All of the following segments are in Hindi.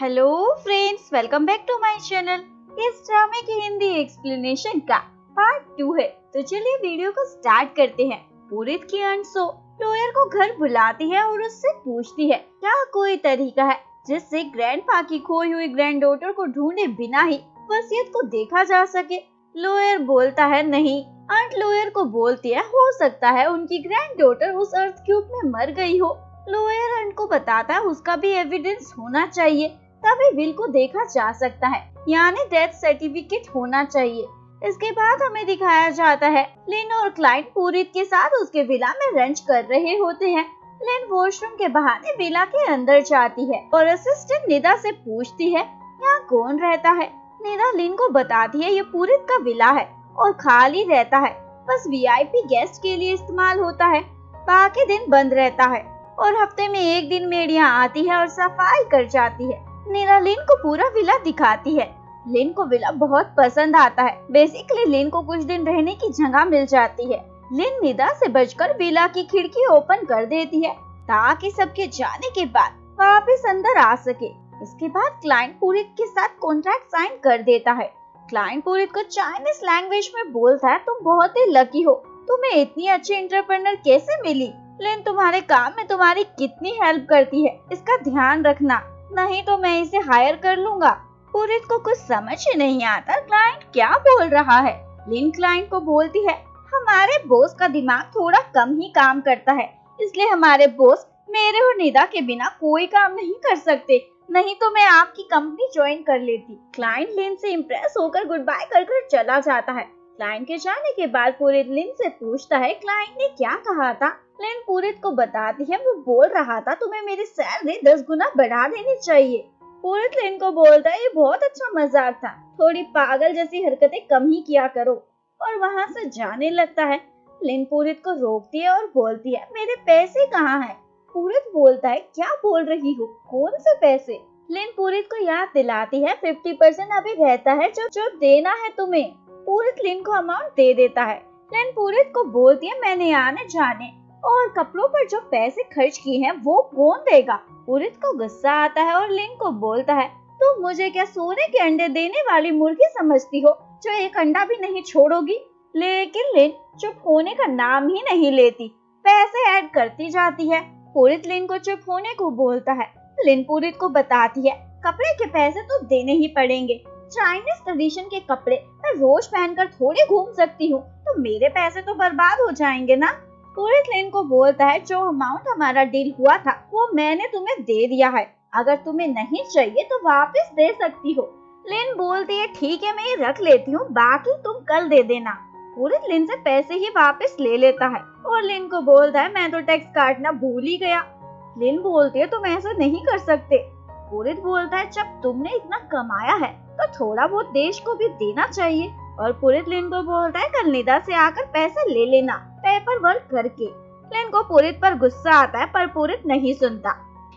Hello friends welcome back to my channel इस ड्रामे की हिंदी एक्सप्लेनेशन का पार्ट टू है। तो चलिए वीडियो को स्टार्ट करते हैं। पूरित की अंशो लॉयर को घर बुलाती है और उससे पूछती है, क्या कोई तरीका है जिससे ग्रैंड पा की खोई हुई ग्रैंड डॉटर को ढूंढे बिना ही वसीयत को देखा जा सके? लॉयर बोलता है, नहीं. आंट लॉयर को बोलती है, हो सकता है उनकी ग्रैंड डॉटर उस अर्थ क्यूब में मर गई हो। लॉयर अंट को बताता है, उसका भी एविडेंस होना चाहिए। तभी विल को देखा जा सकता है। यानी डेथ सर्टिफिकेट होना चाहिए। इसके बाद हमें दिखाया जाता है लिन और क्लाइंट पूरित के साथ उसके विला में रंच कर रहे होते हैं। लिन वॉशरूम के बहाने विला के अंदर जाती है और असिस्टेंट निदा से पूछती है, यहाँ कौन रहता है? निदा लिन को बताती है, ये पूरित का विला है और खाली रहता है। बस वीआईपी गेस्ट के लिए इस्तेमाल होता है। बाकी दिन बंद रहता है और हफ़्ते में एक दिन मेडिया आती है और सफ़ाई कर जाती है। नीला लिन को पूरा विला दिखाती है। लिन को विला बहुत पसंद आता है। बेसिकली लिन को कुछ दिन रहने की जगह मिल जाती है। लिन निदा से बचकर विला की खिड़की ओपन कर देती है, ताकि सबके जाने के बाद वापिस अंदर आ सके। इसके बाद क्लाइंट पूरित के साथ कॉन्ट्रैक्ट साइन कर देता है। क्लाइंट पूरित को चाइनीज़ लैंग्वेज में बोलता है, तुम बहुत ही लकी हो। तुम्हें इतनी अच्छी इंटरप्रेनर कैसे मिली? लिन तुम्हारे काम में तुम्हारी कितनी हेल्प करती है? इसका ध्यान रखना। नहीं तो मैं इसे हायर कर लूँगा। पुरित को कुछ समझ ही नहीं आता क्लाइंट क्या बोल रहा है। लिन क्लाइंट को बोलती है, हमारे बोस का दिमाग थोड़ा कम ही काम करता है, इसलिए हमारे बोस मेरे और निदा के बिना कोई काम नहीं कर सकते। नहीं तो मैं आपकी कंपनी ज्वाइन कर लेती। क्लाइंट लिन से इम्प्रेस होकर गुड बाय कर कर चला जाता है। क्लाइंट के जाने के बाद पूरित लिन से पूछता है क्लाइंट ने क्या कहा था? लिन पूरित को बताती है, वो बोल रहा था, तुम्हें मेरी सैलरी दस गुना बढ़ा देनी चाहिए। पूरित लिन को बोलता है, ये बहुत अच्छा मज़ाक था। थोड़ी पागल जैसी हरकतें कम ही किया करो। और वहाँ से जाने लगता है। लिन पूरित को रोकती है और बोलती है, मेरे पैसे कहाँ हैं? पूरित बोलता है, क्या बोल रही हो? कौन से पैसे? लिन पूरित को याद दिलाती है फिफ्टी परसेंट अभी रहता है जो जो देना है तुम्हें। पूरित लिन को अमाउंट दे देता है। लिन पूरित को बोलती है, मैंने आने जाने। और कपड़ों पर जो पैसे खर्च किए हैं, वो कौन देगा? पुरित को गुस्सा आता है और लिन को बोलता है तुम तो मुझे क्या सोने के अंडे देने वाली मुर्गी समझती हो, जो एक अंडा भी नहीं छोड़ोगी? लेकिन लिन चुप होने का नाम ही नहीं लेती। पैसे ऐड करती जाती है। पुरित लिन को चुप होने को बोलता है। लिन पुरित को बताती है, कपड़े के पैसे तो देने ही पड़ेंगे। चाइनीज़ ट्रेडिशन के कपड़े मैं रोज पहनकर थोड़ी घूम सकती हूँ तो मेरे पैसे तो बर्बाद हो जाएँगे ना? पुरित लिन को बोलता है, जो अमाउंट हमारा डील हुआ था, वो मैंने तुम्हें दे दिया है। अगर तुम्हें नहीं चाहिए तो वापस दे सकती हो। लिन बोलती है, ठीक है, मैं ये रख लेती हूँ, बाकी तुम कल दे देना। पुरित लिन से पैसे ही वापस ले लेता है और लिन को बोलता है, मैं तो टैक्स काटना भूल ही गया। लिन बोलती है, तुम ऐसा नहीं कर सकते। पुरित बोलता है, जब तुमने इतना कमाया है तो थोड़ा बहुत देश को भी देना चाहिए। और पुरित लिन को बोलता है कल निदा से आकर पैसे ले लेना पेपर वर्क करके। लिन को पुरित पर गुस्सा आता है, पर पुरित नहीं सुनता।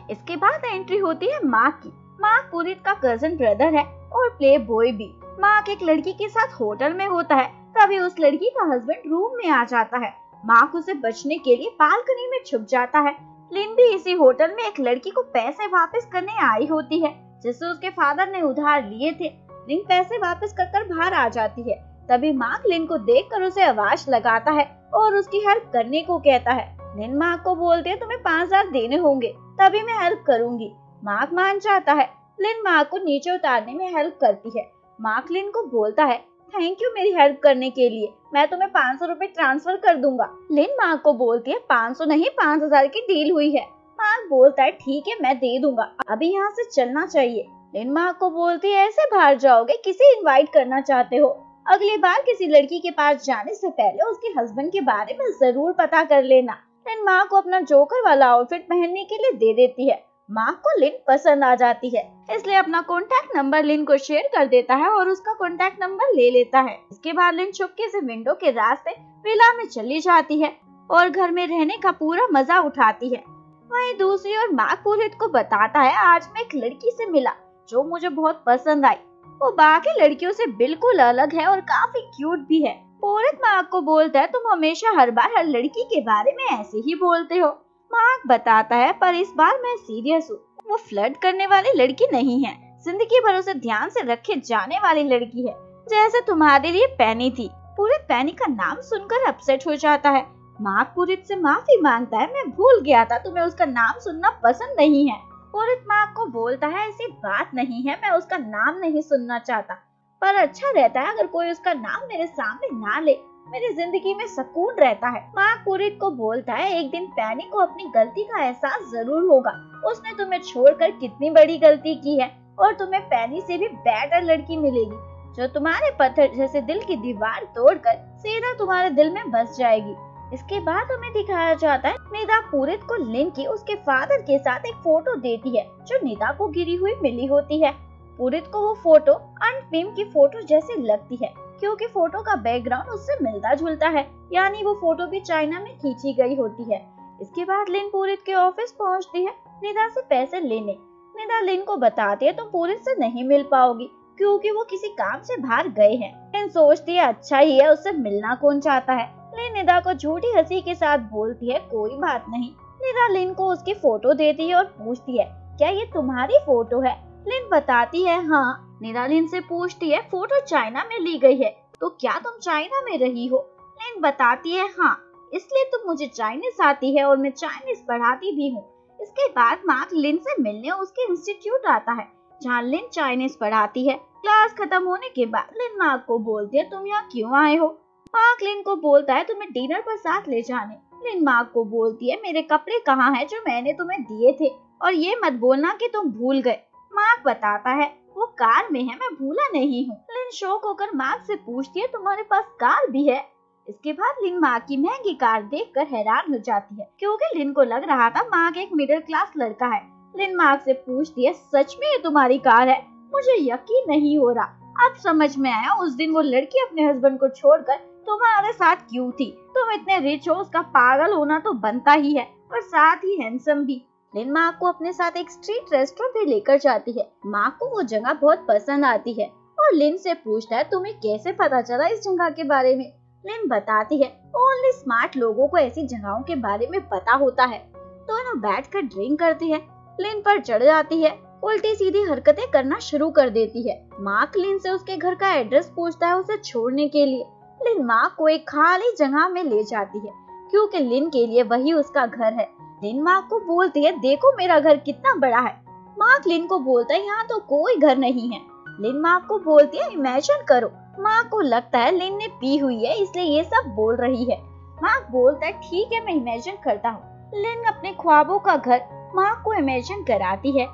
इसके बाद एंट्री होती है माँ की। माँ पुरित का कज़न ब्रदर है और प्ले बॉय भी। माँ एक लड़की के साथ होटल में होता है, तभी उस लड़की का हस्बैंड रूम में आ जाता है। माँ उसे बचने के लिए बालकनी में छुप जाता है। लिन भी इसी होटल में एक लड़की को पैसे वापस करने आई होती है। जिससे उसके फादर ने उधार लिए थे। लिन पैसे वापस कर कर बाहर आ जाती है। तभी मार्क लिन को देख कर उसे आवाज़ लगाता है और उसकी हेल्प करने को कहता है। लिन मार्क को बोलते है तुम्हें पाँच हज़ार देने होंगे, तभी मैं हेल्प करूँगी। मार्क मान जाता है। लिन मार्क को नीचे उतारने में हेल्प करती है। मार्क लिन को बोलता है, थैंक यू मेरी हेल्प करने के लिए, मैं तुम्हें पाँच सौ रूपए ट्रांसफ़र कर दूँगा। लिन मार्क को बोलती है, पाँच सौ नहीं, पाँच हज़ार की डील हुई है। मार्क बोलता है, ठीक है, मैं दे दूँगा। अभी यहाँ से चलना चाहिए। लिन माँ को बोलती है, ऐसे बाहर जाओगे, किसे इनवाइट करना चाहते हो? अगली बार किसी लड़की के पास जाने से पहले उसके हस्बैंड के बारे में ज़रूर पता कर लेना। लिन माँ को अपना जोकर वाला आउटफिट पहनने के लिए दे देती है। माँ को लिन पसंद आ जाती है। इसलिए अपना कॉन्टैक्ट नंबर लिन को शेयर कर देता है और उसका कॉन्टैक्ट नंबर ले लेता है। इसके बाद लिन चुपके से विंडो के रास्ते विला में चली जाती है और घर में रहने का पूरा मज़ा उठाती है। वहीं दूसरी ओर माँ पुरोहित को बताता है, आज मैं एक लड़की से मिला, जो मुझे बहुत पसंद आई। वो बाकी लड़कियों से बिल्कुल अलग है और काफ़ी क्यूट भी है। पोरित मार्क को बोलता है, तुम हमेशा हर बार हर लड़की के बारे में ऐसे ही बोलते हो। मार्क बताता है, पर इस बार मैं सीरियस हूँ। वो फ्लर्ट करने वाली लड़की नहीं है। ज़िंदगी भर उसे ध्यान से रखे जाने वाली लड़की है, जैसे तुम्हारे लिए पैनी थी। पूरे पैनी का नाम सुनकर अपसेट हो जाता है। मार्क पुरित से माफ़ी माँगता है, मैं भूल गया था, तुम्हें उसका नाम सुनना पसंद नहीं है। पुरित माँ को बोलता है, ऐसी बात नहीं है, मैं उसका नाम नहीं सुनना चाहता। पर अच्छा रहता है, अगर कोई उसका नाम मेरे सामने ना ले, मेरी ज़िंदगी में सुकून रहता है। माँ पुरित को बोलता है, एक दिन पैनी को अपनी गलती का एहसास ज़रूर होगा। उसने तुम्हें छोड़कर कितनी बड़ी गलती की है, और तुम्हें पैनी से भी बेटर लड़की मिलेगी। जो तुम्हारे पत्थर जैसे दिल की दीवार तोड़कर, सीधा तुम्हारे दिल में बस जाएगी। इसके बाद हमें दिखाया जाता है निदा पूरित को लिन की उसके फादर के साथ एक फ़ोटो देती है, जो निदा को गिरी हुई मिली होती है। पूरित को वो फ़ोटो अनफिल्म की फ़ोटो जैसे लगती है, क्योंकि फ़ोटो का बैकग्राउंड उससे मिलता जुलता है, यानी वो फ़ोटो भी चाइना में खींची गई होती है। इसके बाद लिन पूरित के ऑफ़िस पहुँचती है निदा से पैसे लेने। निदा लिन को बताती है तुम पूरित से नहीं मिल पाओगी, क्योंकि वो किसी काम से बाहर गए हैं। लिन सोचती है अच्छा ही है, उससे मिलना कौन चाहता है? लिन निदा को झूठी हँसी के साथ बोलती है, कोई बात नहीं। निदा लिन को उसकी फ़ोटो देती है और पूछती है, क्या ये तुम्हारी फ़ोटो है? लिन बताती है हाँ। निदा लिन से पूछती है, फ़ोटो चाइना में ली गई है तो क्या तुम चाइना में रही हो? लिन बताती है हाँ इसलिए तुम मुझे चाइनीज़ आती है और मैं चाइनीज़ पढ़ाती भी हूँ। इसके बाद मार्क लिन से मिलने उसके इंस्टीट्यूट आता है, जहाँ लिन चाइनीज़ पढ़ाती है। क्लास खत्म होने के बाद लिन मार्क को बोलती है, तुम यहाँ क्यों आए हो? मार्क लिन को बोलता है तुम्हें डिनर पर साथ ले जाने। लिन मार्क को बोलती है, मेरे कपड़े कहाँ हैं जो मैंने तुम्हें दिए थे? और ये मत बोलना कि तुम भूल गए। मार्क बताता है, वो कार में है, मैं भूला नहीं हूँ। लिन शौक होकर मार्क से पूछती है, तुम्हारे पास कार भी है? इसके बाद लिन मार्क की महँगी कार देखकर हैरान हो जाती है, क्योंकि लिन को लग रहा था मार्क एक मिडिल क्लास लड़का है। लिन मार्क से पूछती है, सच में ये तुम्हारी कार है? मुझे यकीन नहीं हो रहा। अब समझ में आया, उस दिन वो लड़की अपने हस्बैंड को छोड़कर तुम्हारे साथ क्यों थी? तुम इतने रिच हो, उसका पागल होना तो बनता ही है, और साथ ही हैंडसम भी। लिन माँ को अपने साथ एक स्ट्रीट रेस्टोरेंट भी लेकर जाती है। माँ को वो जगह बहुत पसंद आती है, और लिन से पूछता है, तुम्हें कैसे पता चला इस जगह के बारे में? लिन बताती है ओनली स्मार्ट लोगों को ऐसी जगहों के बारे में पता होता है। दोनों बैठ कर ड्रिंक करती है। लिन पर चढ़ जाती है, उल्टी सीधी हरकतें करना शुरू कर देती है। मार्क लिन से उसके घर का एड्रेस पूछता है उसे छोड़ने के लिए। लिन माँ को एक खाली जगह में ले जाती है, क्योंकि लिन के लिए वही उसका घर है। लिन माँ को बोलती है, देखो मेरा घर कितना बड़ा है। मार्क लिन को बोलता है, यहाँ तो कोई घर नहीं है। लिन माँ को बोलती है, इमेजिन करो, माँ को लगता है लिन ने पी हुई है, इसलिए ये सब बोल रही है। मार्क बोलता है, ठीक है, मैं इमेजिन करता हूँ। लिन अपने ख्वाबों का घर माँ को इमेजिन कराती है।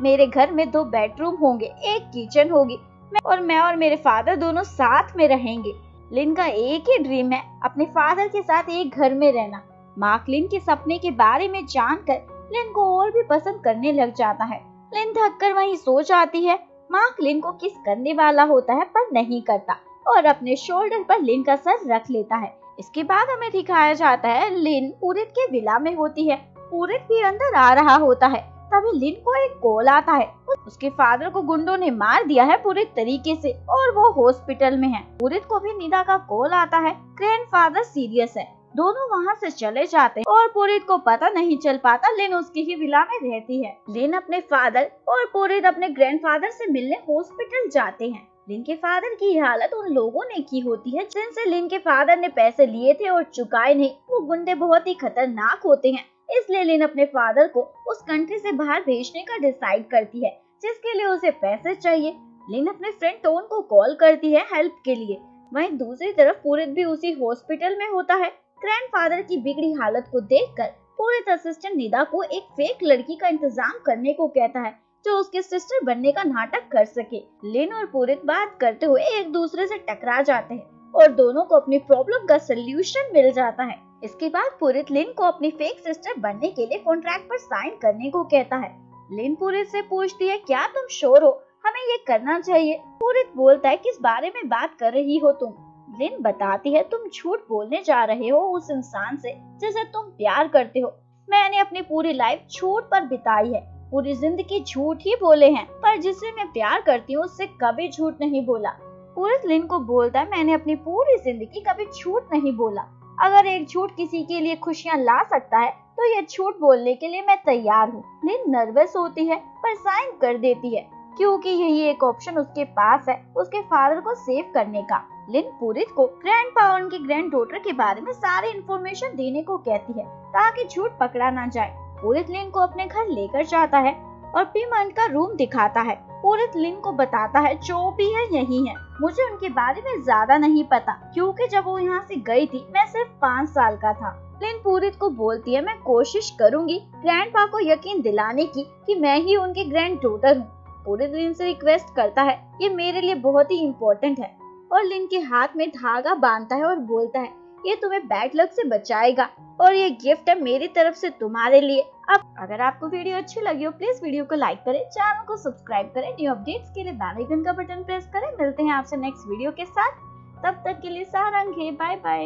मेरे घर में दो बेडरूम होंगे, एक किचन होगी और मैं और मेरे फादर दोनों साथ में रहेंगे। लिन का एक ही ड्रीम है, अपने फादर के साथ एक घर में रहना। मार्क लिन के सपने के बारे में जानकर लिन को और भी पसंद करने लग जाता है। लिन थक कर वही सो जाती है। मार्क लिन को किस करने वाला होता है पर नहीं करता और अपने शोल्डर पर लिन का सर रख लेता है। इसके बाद हमें दिखाया जाता है, लिन पूरित के विला में होती है। पूरित भी अंदर आ रहा होता है। तभी लिन को एक कॉल आता है। उसके फादर को गुंडों ने मार दिया है पूरे तरीके से और वो हॉस्पिटल में है। पुरित को भी निदा का कॉल आता है। ग्रैंड फादर सीरियस है। दोनों वहाँ से चले जाते हैं और पुरित को पता नहीं चल पाता लिन उसकी ही विला में रहती है। लिन अपने फादर और पुरित अपने ग्रैंडफादर से मिलने हॉस्पिटल जाते हैं। लिन के फादर की हालत उन लोगों ने की होती है जिनसे लिन के फादर ने पैसे लिए थे और चुकाए नहीं। वो गुंडे बहुत ही खतरनाक होते हैं। इसलिए लिन अपने फादर को उस कंट्री से बाहर भेजने का डिसाइड करती है, जिसके लिए उसे पैसे चाहिए। लिन अपने फ्रेंड टोन को कॉल करती है हेल्प के लिए। वहीं दूसरी तरफ़ पूरित भी उसी हॉस्पिटल में होता है। ग्रैंडफादर की बिगड़ी हालत को देखकर पूरित असिस्टेंट निदा को एक फेक लड़की का इंतज़ाम करने को कहता है, जो उसके सिस्टर बनने का नाटक कर सके। लिन और पूरित बात करते हुए एक दूसरे से टकरा जाते हैं और दोनों को अपनी प्रॉब्लम का सोल्यूशन मिल जाता है। इसके बाद पुरित लिन को अपनी फेक सिस्टर बनने के लिए कॉन्ट्रैक्ट पर साइन करने को कहता है। लिन पुरित से पूछती है, क्या तुम शोर हो? हमें ये करना चाहिए। पुरित बोलता है, किस बारे में बात कर रही हो तुम? लिन बताती है, तुम झूठ बोलने जा रहे हो उस इंसान से, जिसे तुम प्यार करते हो। मैंने अपनी पूरी लाइफ झूठ पर बिताई है। पूरी ज़िंदगी झूठ ही बोले हैं, पर जिसे मैं प्यार करती हूँ, उससे कभी झूठ नहीं बोला। पुरित लिन को बोलता है, मैंने अपनी पूरी ज़िंदगी कभी झूठ नहीं बोला। अगर एक झूठ किसी के लिए खुशियाँ ला सकता है तो ये झूठ बोलने के लिए मैं तैयार हूँ। लिन नर्वस होती है, पर साइन कर देती है, क्योंकि यही एक ऑप्शन उसके पास है, उसके फादर को सेव करने का। लिन पूरित को ग्रैंड पावर की ग्रैंड डॉटर के बारे में सारी इन्फॉर्मेशन देने को कहती है, ताकि झूठ पकड़ा ना जाए। पूरित लिन को अपने घर लेकर जाता है और पीमंत का रूम दिखाता है। पूरित लिन को बताता है, जो भी है, यही है। मुझे उनके बारे में ज़्यादा नहीं पता, क्योंकि जब वो यहाँ से गई थी, मैं सिर्फ़ पाँच साल का था। लिन पूरित को बोलती है, मैं कोशिश करूँगी ग्रैंड पा को यकीन दिलाने की कि मैं ही उनके ग्रैंड डॉटर हूँ। पूरित लिन से रिक्वेस्ट करता है, ये मेरे लिए बहुत ही इम्पोर्टेंट है। और लिन के हाथ में धागा बांधता है और बोलता है ये तुम्हें बैड लक से बचाएगा और ये गिफ्ट है मेरी तरफ़ से तुम्हारे लिए। अब अगर आपको वीडियो अच्छी लगी हो प्लीज़ वीडियो को लाइक करें चैनल को सब्सक्राइब करें न्यू अपडेट्स के लिए बेल आइकन का बटन प्रेस करें। मिलते हैं आपसे नेक्स्ट वीडियो के साथ। तब तक के लिए सारंग है बाय बाय